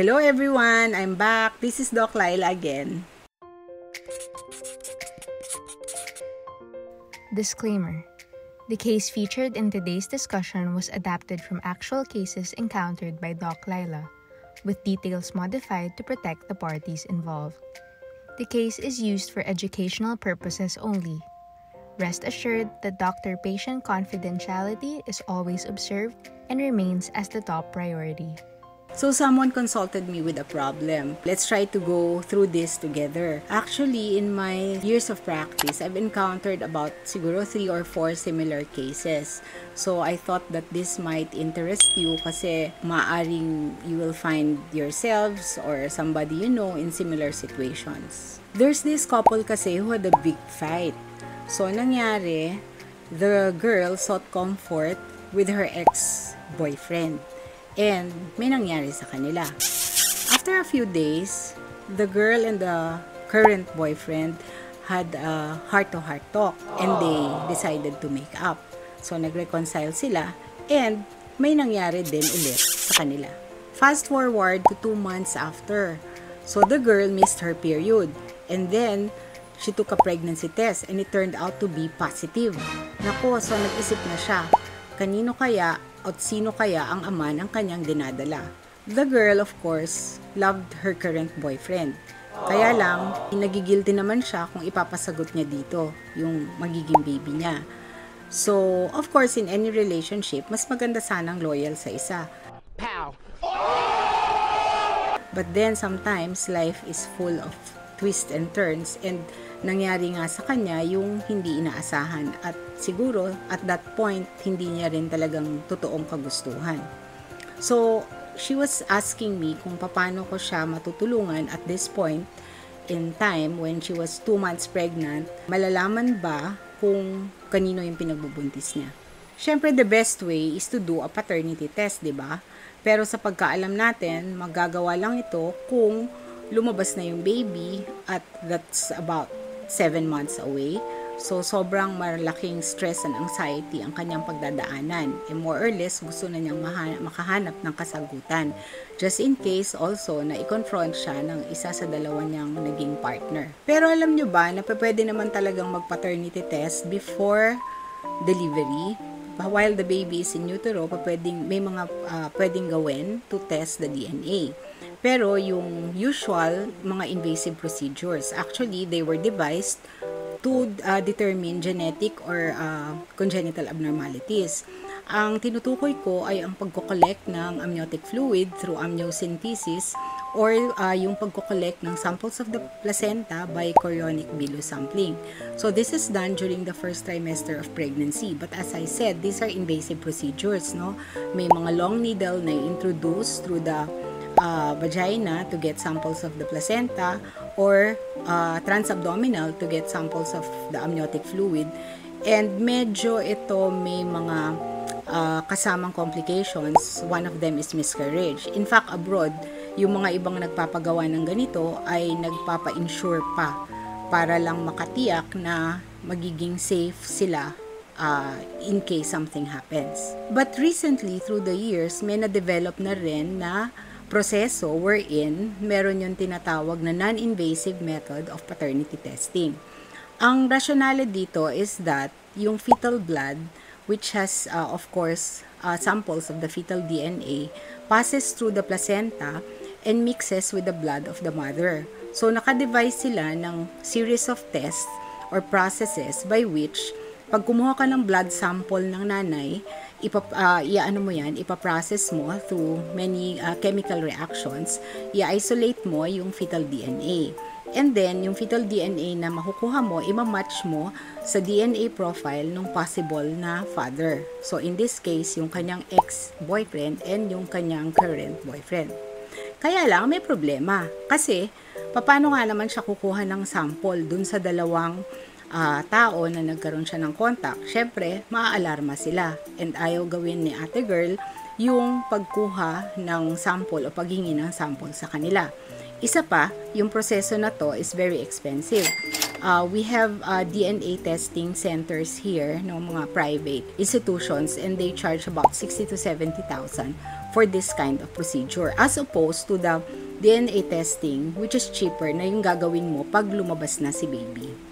Hello everyone, I'm back. This is Doc Laila again. Disclaimer The case featured in today's discussion was adapted from actual cases encountered by Doc Lila, with details modified to protect the parties involved. The case is used for educational purposes only. Rest assured that doctor patient confidentiality is always observed and remains as the top priority. So someone consulted me with a problem. Let's try to go through this together. Actually, in my years of practice, I've encountered about siguro three or four similar cases. So I thought that this might interest you kasi maaring you will find yourselves or somebody you know in similar situations. There's this couple kasi who had a big fight. So nangyari, the girl sought comfort with her ex-boyfriend. And may nangyari sa kanila. After a few days, the girl and the current boyfriend had a heart-to-heart talk and they decided to make up. So nag-reconcile sila and may nangyari din ulit sa kanila. Fast forward to two months after. So the girl missed her period and then she took a pregnancy test and it turned out to be positive. Nako, so nag-isip na siya, kanino kaya at sino kaya ang ama ng kanyang dinadala. The girl, of course, loved her current boyfriend. Kaya lang, nagigilty naman siya kung ipapasagot niya dito, yung magiging baby niya. So, of course, in any relationship, mas maganda sanang loyal sa isa. Pow! But then, sometimes, life is full of twists and turns and nangyari nga sa kanya yung hindi inaasahan at siguro at that point hindi niya rin talagang totoong kagustuhan. So, she was asking me kung paano ko siya matutulungan at this point in time when she was 2 months pregnant, malalaman ba kung kanino yung pinagbubuntis niya. Siyempre, the best way is to do a paternity test, di ba? Pero sa pagkaalam natin, magagawa lang ito kung lumabas na yung baby at that's about 7 months away. So, sobrang malaking stress and anxiety ang kanyang pagdadaanan. And more or less, gusto na niyang makahanap ng kasagutan. Just in case also na i-confront siya ng isa sa dalawa niyang naging partner. Pero alam niyo ba na pwede naman talagang mag-paternity test before delivery while the baby is in utero, pwedeng, may mga uh, pwedeng gawin to test the DNA. Pero yung usual mga invasive procedures, actually they were devised to uh, determine genetic or uh, congenital abnormalities. Ang tinutukoy ko ay ang pagko-collect ng amniotic fluid through amniocentesis or uh, yung pagko-collect ng samples of the placenta by chorionic bilus sampling. So this is done during the first trimester of pregnancy. But as I said, these are invasive procedures, no? May mga long needle na introduce through the uh, vagina to get samples of the placenta or uh, transabdominal to get samples of the amniotic fluid. And medyo ito may mga uh, kasamang complications. One of them is miscarriage. In fact, abroad, yung mga ibang nagpapagawa ng ganito ay nagpapa-insure pa para lang makatiyak na magiging safe sila uh, in case something happens. But recently, through the years, may na-develop na rin na proseso wherein meron yung tinatawag na non-invasive method of paternity testing. Ang rationale dito is that yung fetal blood, which has, uh, of course, uh, samples of the fetal DNA, passes through the placenta and mixes with the blood of the mother. So, naka-devise sila ng series of tests or processes by which pag kumuha ka ng blood sample ng nanay, ipa, uh, iaano mo yan, ipaprocess mo through many uh, chemical reactions, i-isolate mo yung fetal DNA. And then, yung fetal DNA na makukuha mo, imamatch mo sa DNA profile ng possible na father. So, in this case, yung kanyang ex-boyfriend and yung kanyang current boyfriend. Kaya lang, may problema. Kasi, paano nga naman siya kukuha ng sample dun sa dalawang uh, tao na nagkaroon siya ng contact, syempre, maaalarma sila. And ayaw gawin ni ate girl yung pagkuha ng sample o paghingi ng sample sa kanila. Isa pa, yung proseso na to is very expensive. Uh, we have uh, DNA testing centers here, no, mga private institutions, and they charge about 60 to 70,000 for this kind of procedure as opposed to the DNA testing which is cheaper na yung gagawin mo pag lumabas na si baby.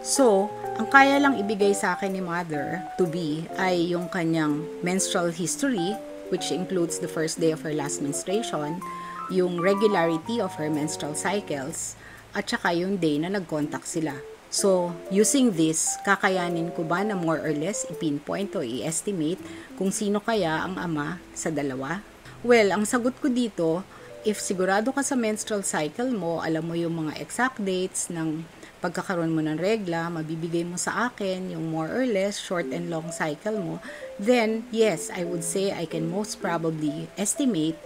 So, ang kaya lang ibigay sa akin ni mother to be ay yung kanyang menstrual history which includes the first day of her last menstruation, yung regularity of her menstrual cycles, at saka yung day na nag-contact sila. So, using this, kakayanin ko ba na more or less i-pinpoint o i-estimate kung sino kaya ang ama sa dalawa? Well, ang sagot ko dito, if sigurado ka sa menstrual cycle mo, alam mo yung mga exact dates ng pagkakaroon mo ng regla, mabibigay mo sa akin yung more or less short and long cycle mo, then yes, I would say I can most probably estimate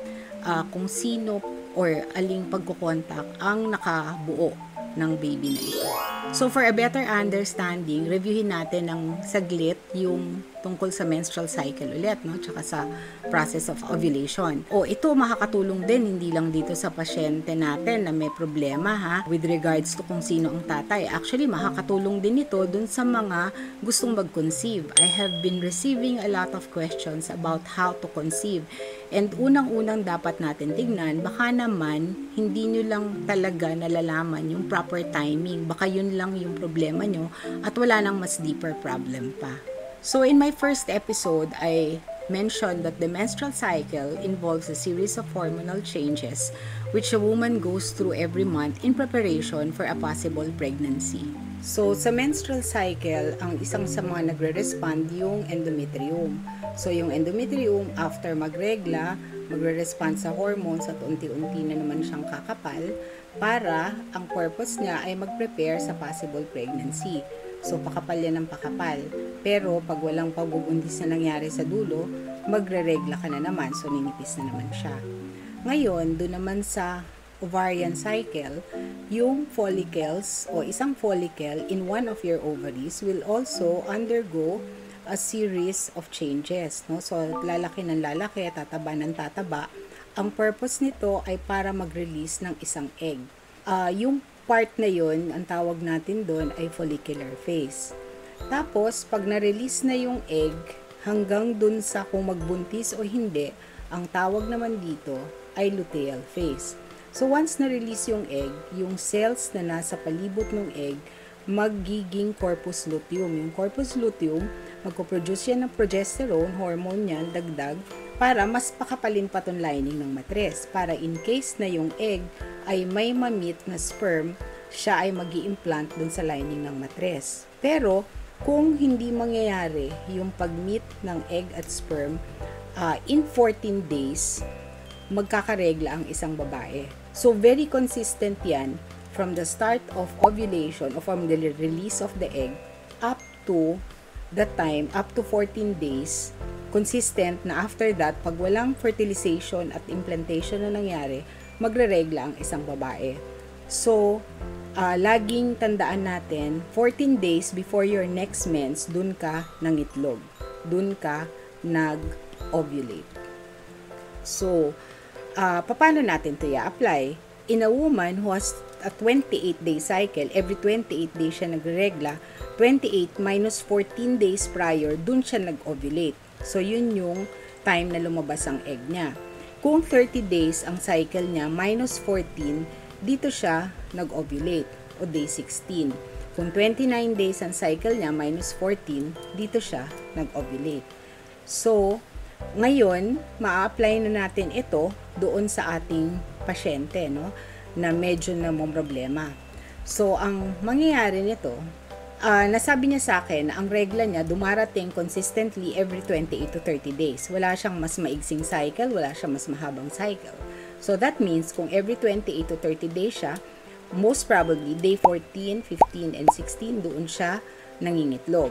uh, kung sino or aling pagkukontak ang nakabuo ng baby na ito. So for a better understanding, reviewin natin ng saglit yung tungkol sa menstrual cycle ulit, no? Tsaka sa process of ovulation. O ito makakatulong din hindi lang dito sa pasyente natin na may problema ha with regards to kung sino ang tatay. Actually, makakatulong din ito dun sa mga gustong mag-conceive. I have been receiving a lot of questions about how to conceive. And unang-unang dapat natin tignan, baka naman hindi nyo lang talaga nalalaman yung proper timing. Baka yun lang yung problema nyo at wala nang mas deeper problem pa. So in my first episode, I mentioned that the menstrual cycle involves a series of hormonal changes which a woman goes through every month in preparation for a possible pregnancy. So, sa menstrual cycle, ang isang sa mga nagre-respond yung endometrium. So, yung endometrium, after magregla, magre-respond sa hormones at unti-unti na naman siyang kakapal para ang purpose niya ay mag-prepare sa possible pregnancy. So, pakapal yan ng pakapal. Pero, pag walang pagbubuntis na nangyari sa dulo, magre-regla ka na naman. So, ninipis na naman siya. Ngayon, doon naman sa ovarian cycle, yung follicles o isang follicle in one of your ovaries will also undergo a series of changes. No? So, lalaki ng lalaki, tataba ng tataba. Ang purpose nito ay para mag-release ng isang egg. Uh, yung part na yon ang tawag natin doon ay follicular phase. Tapos, pag na-release na yung egg, hanggang dun sa kung magbuntis o hindi, ang tawag naman dito ay luteal phase. So, once na-release yung egg, yung cells na nasa palibot ng egg, magiging corpus luteum. Yung corpus luteum, magpo-produce yan ng progesterone, hormone yan, dagdag, para mas pakapalin pa tong lining ng matres. Para in case na yung egg ay may mamit na sperm, siya ay mag implant dun sa lining ng matres. Pero, kung hindi mangyayari yung pag-meet ng egg at sperm, uh, in 14 days, magkakaregla ang isang babae. So, very consistent yan from the start of ovulation or from the release of the egg up to the time, up to 14 days, consistent na after that, pag walang fertilization at implantation na nangyari, magre-regla ang isang babae. So, uh, laging tandaan natin, 14 days before your next mens, dun ka nangitlog. Dun ka nag-ovulate. So, uh, paano natin ito i-apply? In a woman who has a 28-day cycle, every 28 days siya nagregla, 28 minus 14 days prior, dun siya nag-ovulate. So, yun yung time na lumabas ang egg niya. Kung 30 days ang cycle niya minus 14, dito siya nag-ovulate o day 16. Kung 29 days ang cycle niya minus 14, dito siya nag-ovulate. So, ngayon, ma-apply na natin ito doon sa ating pasyente, no? Na medyo na mong problema. So, ang mangyayari nito, uh, nasabi niya sa akin na ang regla niya dumarating consistently every 28 to 30 days. Wala siyang mas maigsing cycle, wala siyang mas mahabang cycle. So that means kung every 28 to 30 days siya, most probably day 14, 15, and 16 doon siya nangingitlog.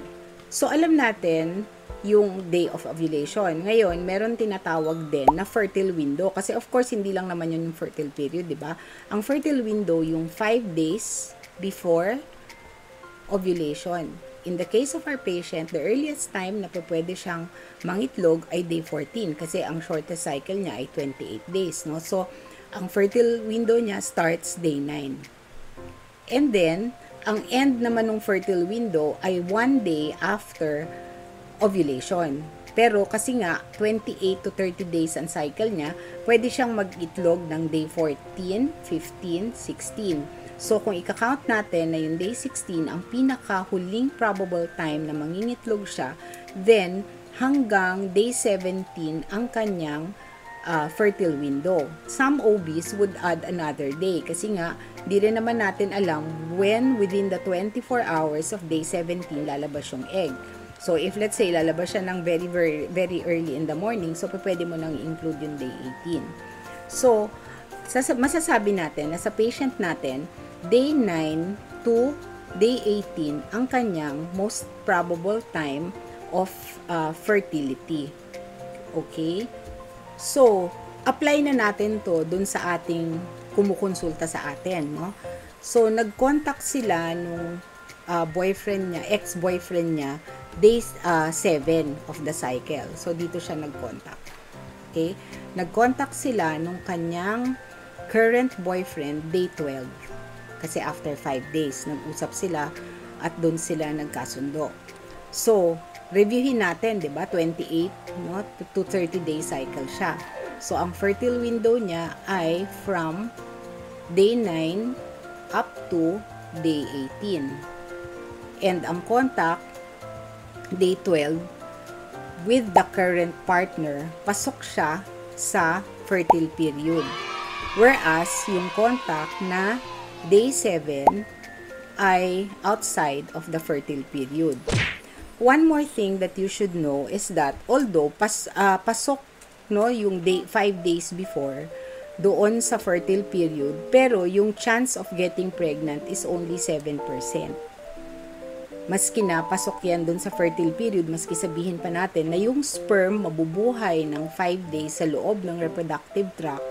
So alam natin yung day of ovulation. Ngayon, meron tinatawag din na fertile window. Kasi of course, hindi lang naman yun yung fertile period, di ba? Ang fertile window, yung 5 days before ovulation. In the case of our patient, the earliest time na pwede siyang mangitlog ay day 14 kasi ang shortest cycle niya ay 28 days. No? So, ang fertile window niya starts day 9. And then, ang end naman ng fertile window ay one day after ovulation. Pero kasi nga, 28 to 30 days ang cycle niya, pwede siyang mag-itlog ng day 14, 15, 16. So, kung ika-count natin na yung day 16, ang pinaka-huling probable time na mangingitlog siya, then hanggang day 17 ang kanyang uh, fertile window. Some OBs would add another day kasi nga, di rin naman natin alam when within the 24 hours of day 17 lalabas yung egg. So, if let's say, lalabas siya ng very, very, very early in the morning, so pwede mo nang include yung day 18. So, masasabi natin na sa patient natin, day 9 to day 18 ang kanyang most probable time of uh, fertility. Okay? So, apply na natin to dun sa ating kumukonsulta sa atin, no? So, nag-contact sila nung uh, boyfriend niya, ex-boyfriend niya, day uh, 7 of the cycle. So, dito siya nag-contact. Okay? Nag-contact sila nung kanyang current boyfriend, day 12. Kasi after 5 days, nag-usap sila at doon sila nagkasundo. So, reviewin natin, 'di ba? 28 no to 30 day cycle siya. So, ang fertile window niya ay from day 9 up to day 18. And ang contact day 12, with the current partner, pasok siya sa fertile period. Whereas, yung contact na day 7 ay outside of the fertile period. One more thing that you should know is that although pas, uh, pasok no yung day 5 days before doon sa fertile period pero yung chance of getting pregnant is only 7% maski na pasok yan dun sa fertile period, maski sabihin pa natin na yung sperm mabubuhay ng 5 days sa loob ng reproductive tract,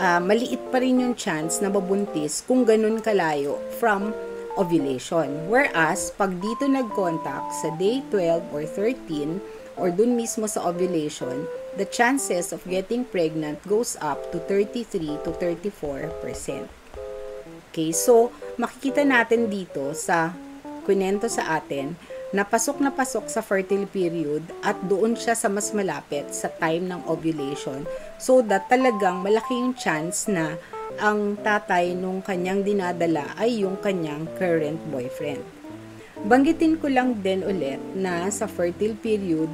uh, maliit pa rin yung chance na mabuntis kung ganun kalayo from ovulation. Whereas, pag dito nag-contact sa day 12 or 13, or dun mismo sa ovulation, the chances of getting pregnant goes up to 33 to 34%. Okay, so makikita natin dito sa kwento sa atin na pasok na pasok sa fertile period at doon siya sa mas malapit sa time ng ovulation so that talagang malaki yung chance na ang tatay nung kanyang dinadala ay yung kanyang current boyfriend. Banggitin ko lang din ulit na sa fertile period,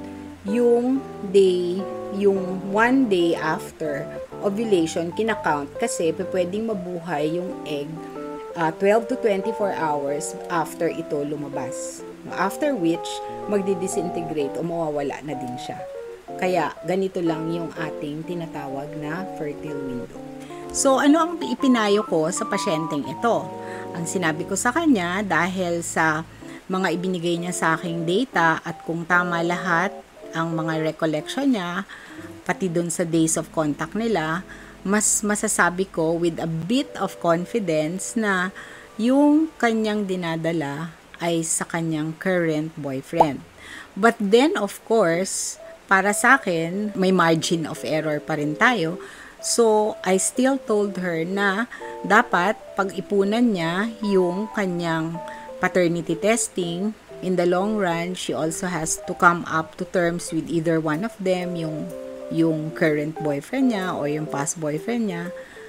yung day, yung one day after ovulation, kinakount kasi pwedeng mabuhay yung egg uh, 12 to 24 hours after ito lumabas. After which, magdi-disintegrate o mawawala na din siya. Kaya, ganito lang yung ating tinatawag na fertile window. So, ano ang ipinayo ko sa pasyenteng ito? Ang sinabi ko sa kanya, dahil sa mga ibinigay niya sa aking data at kung tama lahat ang mga recollection niya, pati doon sa days of contact nila, mas masasabi ko with a bit of confidence na yung kanyang dinadala ay sa kanyang current boyfriend. But then, of course, para sa akin, may margin of error pa rin tayo. So, I still told her na dapat pag-ipunan niya yung kanyang paternity testing. In the long run, she also has to come up to terms with either one of them, yung yung current boyfriend niya o yung past boyfriend niya.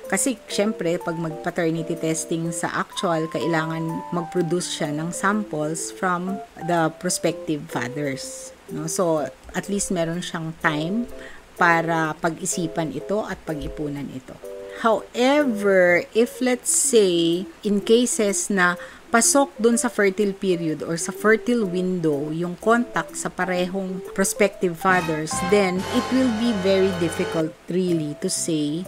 Kasi, syempre, pag mag-paternity testing sa actual, kailangan mag-produce siya ng samples from the prospective fathers. No? So, at least meron siyang time para pag-isipan ito at pag-ipunan ito. However, if let's say, in cases na pasok dun sa fertile period or sa fertile window yung contact sa parehong prospective fathers, then it will be very difficult really to say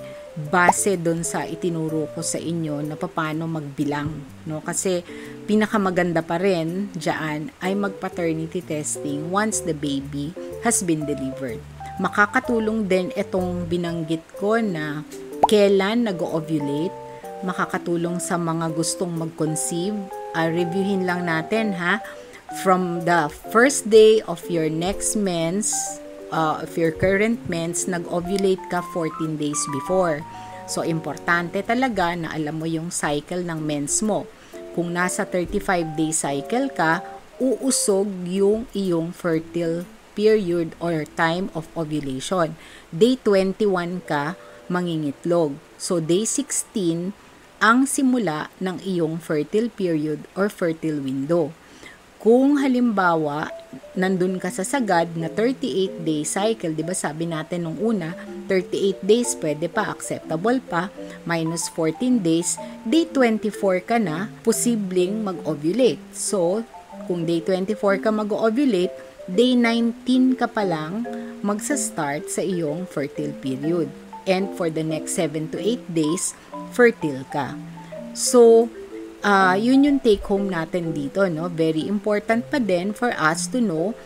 base dun sa itinuro ko sa inyo na paano magbilang. No? Kasi pinakamaganda pa rin dyan ay mag-paternity testing once the baby has been delivered. Makakatulong din itong binanggit ko na kailan nag-ovulate makakatulong sa mga gustong mag-conceive. Uh, reviewin lang natin ha. From the first day of your next mens, uh, of your current mens, nag-ovulate ka 14 days before. So, importante talaga na alam mo yung cycle ng mens mo. Kung nasa 35 day cycle ka, uusog yung iyong fertile period or time of ovulation. Day 21 ka mangingitlog. So day 16 ang simula ng iyong fertile period or fertile window. Kung halimbawa, nandun ka sa sagad na 38-day cycle, di ba sabi natin nung una, 38 days pwede pa, acceptable pa, minus 14 days, day 24 ka na, posibleng mag-ovulate. So, kung day 24 ka mag-ovulate, day 19 ka pa lang magsa-start sa iyong fertile period. And for the next 7 to 8 days, fertile ka. So, uh, yun yung take home natin dito, no? Very important pa din for us to know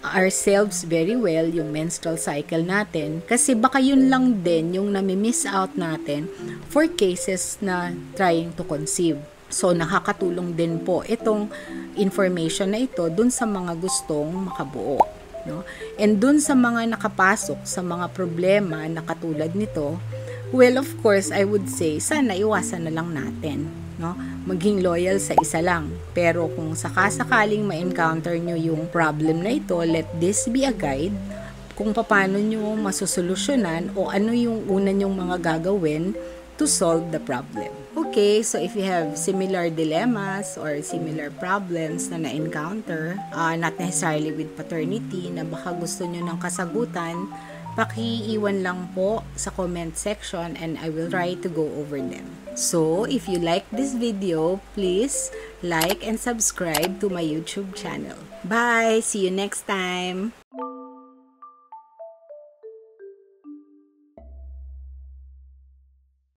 ourselves very well, yung menstrual cycle natin. Kasi baka yun lang din yung nami-miss out natin for cases na trying to conceive. So, nakakatulong din po itong information na ito dun sa mga gustong makabuo. No? And dun sa mga nakapasok sa mga problema na katulad nito, well, of course, I would say, sana iwasan na lang natin no? Maging loyal sa isa lang. Pero kung sakasakaling ma-encounter nyo yung problem na ito, let this be a guide kung paano nyo masusolusyonan o ano yung una nyong mga gagawin to solve the problem. Okay, so if you have similar dilemmas or similar problems na na-encounter, uh, not necessarily with paternity, na baka gusto nyo ng kasagutan, Pakiiwan lang po sa comment section and I will try to go over them. So, if you like this video, please like and subscribe to my YouTube channel. Bye! See you next time!